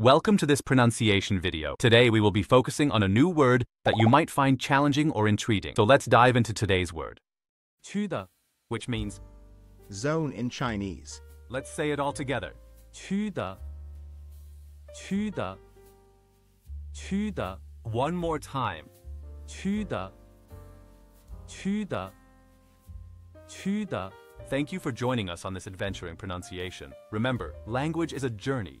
Welcome to this pronunciation video. Today we will be focusing on a new word that you might find challenging or intriguing. So let's dive into today's word. 区的 which means zone in Chinese. let's say it all together. 区的区的区的 One more time. 区的区的区的 Thank you for joining us on this adventure in pronunciation. Remember, language is a journey,